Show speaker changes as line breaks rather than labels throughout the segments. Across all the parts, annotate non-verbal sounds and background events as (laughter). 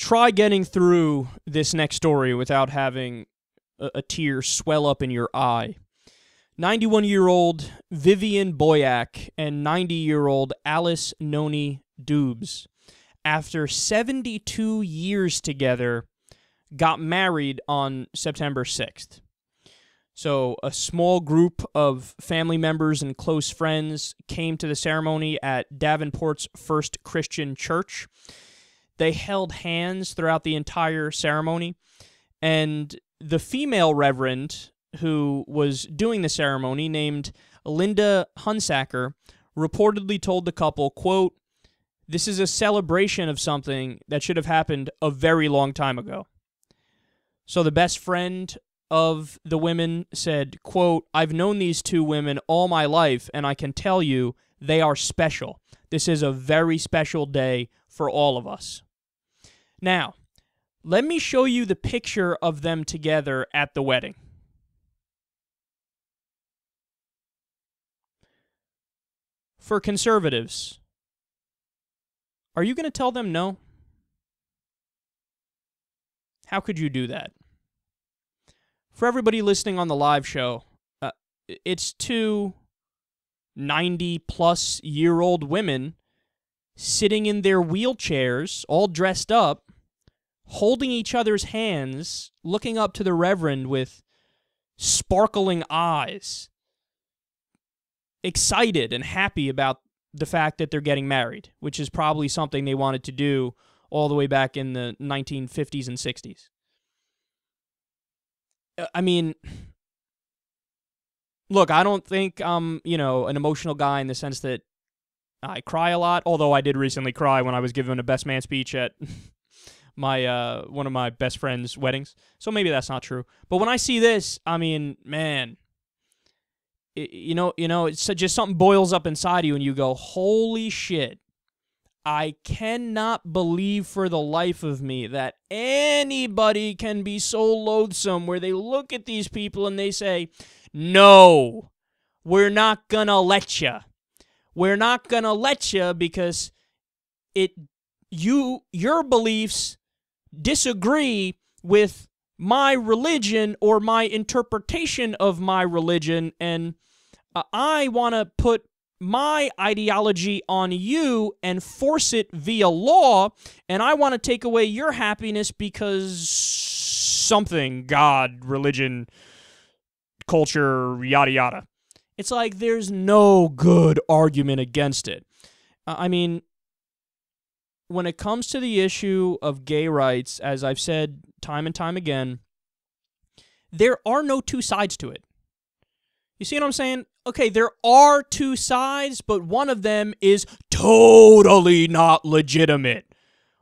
try getting through this next story without having a, a tear swell up in your eye. 91 year old Vivian Boyack and 90 year old Alice Nonie Dubes, after 72 years together, got married on September 6th. So, a small group of family members and close friends came to the ceremony at Davenport's First Christian Church. They held hands throughout the entire ceremony, and the female reverend who was doing the ceremony, named Linda Hunsaker, reportedly told the couple, quote, This is a celebration of something that should have happened a very long time ago. So the best friend of the women said, quote, I've known these two women all my life, and I can tell you they are special. This is a very special day for all of us. Now, let me show you the picture of them together at the wedding. For conservatives, are you going to tell them no? How could you do that? For everybody listening on the live show, uh, it's two 90 plus year old women sitting in their wheelchairs, all dressed up, holding each other's hands, looking up to the Reverend with sparkling eyes, excited and happy about the fact that they're getting married, which is probably something they wanted to do all the way back in the 1950s and 60s. Uh, I mean, look, I don't think I'm, you know, an emotional guy in the sense that I cry a lot, although I did recently cry when I was given a best man speech at (laughs) my uh one of my best friends' weddings. So maybe that's not true. But when I see this, I mean, man, it, you know, you know, it's just something boils up inside you and you go, "Holy shit." I cannot believe for the life of me that anybody can be so loathsome where they look at these people and they say, "No, we're not to let you. We're not to let you because it you your beliefs disagree with my religion or my interpretation of my religion and uh, I want to put my ideology on you and force it via law, and I want to take away your happiness because something, God, religion, culture, yada yada. It's like there's no good argument against it. Uh, I mean, when it comes to the issue of gay rights, as I've said time and time again, there are no two sides to it. You see what I'm saying? okay, there are two sides, but one of them is totally not legitimate.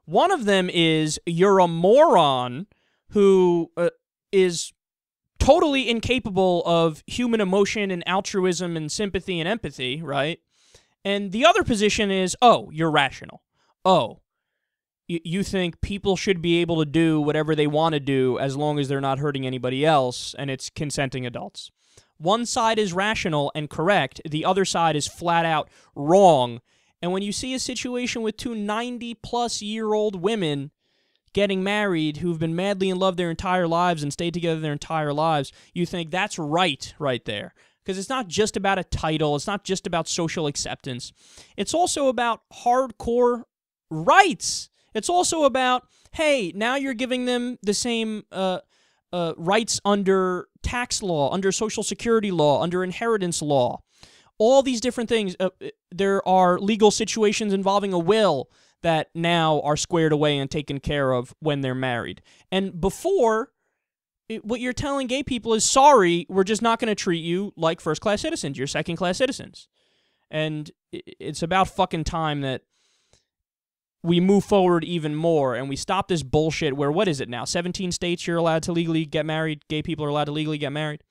One of them is you're a moron who uh, is totally incapable of human emotion and altruism and sympathy and empathy, right? And the other position is, oh, you're rational. Oh, you think people should be able to do whatever they want to do as long as they're not hurting anybody else and it's consenting adults. One side is rational and correct, the other side is flat out wrong. And when you see a situation with two 90 plus year old women getting married who've been madly in love their entire lives and stayed together their entire lives, you think that's right right there. Because it's not just about a title, it's not just about social acceptance. It's also about hardcore rights. It's also about, hey, now you're giving them the same uh, uh, rights under tax law, under social security law, under inheritance law. All these different things. Uh, uh, there are legal situations involving a will that now are squared away and taken care of when they're married. And before, it, what you're telling gay people is sorry, we're just not going to treat you like first class citizens. You're second class citizens. And it's about fucking time that we move forward even more and we stop this bullshit where what is it now 17 states you're allowed to legally get married gay people are allowed to legally get married?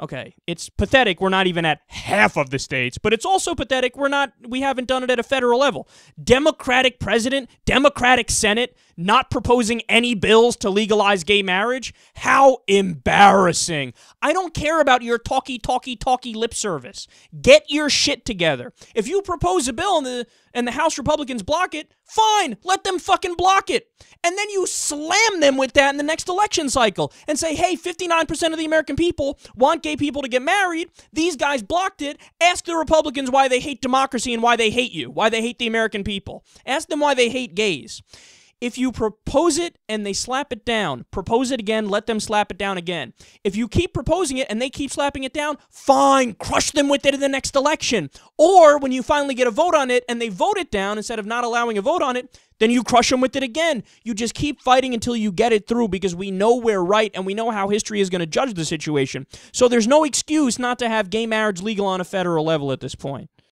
Okay it's pathetic we're not even at half of the states but it's also pathetic we're not we haven't done it at a federal level. Democratic president democratic senate not proposing any bills to legalize gay marriage? How embarrassing. I don't care about your talky talky talky lip service. Get your shit together. If you propose a bill and the and the House Republicans block it, fine, let them fucking block it. And then you slam them with that in the next election cycle and say, hey, 59% of the American people want gay people to get married. These guys blocked it. Ask the Republicans why they hate democracy and why they hate you, why they hate the American people. Ask them why they hate gays. If you propose it and they slap it down, propose it again, let them slap it down again. If you keep proposing it and they keep slapping it down, fine, crush them with it in the next election. Or when you finally get a vote on it and they vote it down instead of not allowing a vote on it, then you crush them with it again. You just keep fighting until you get it through because we know we're right and we know how history is going to judge the situation. So there's no excuse not to have gay marriage legal on a federal level at this point.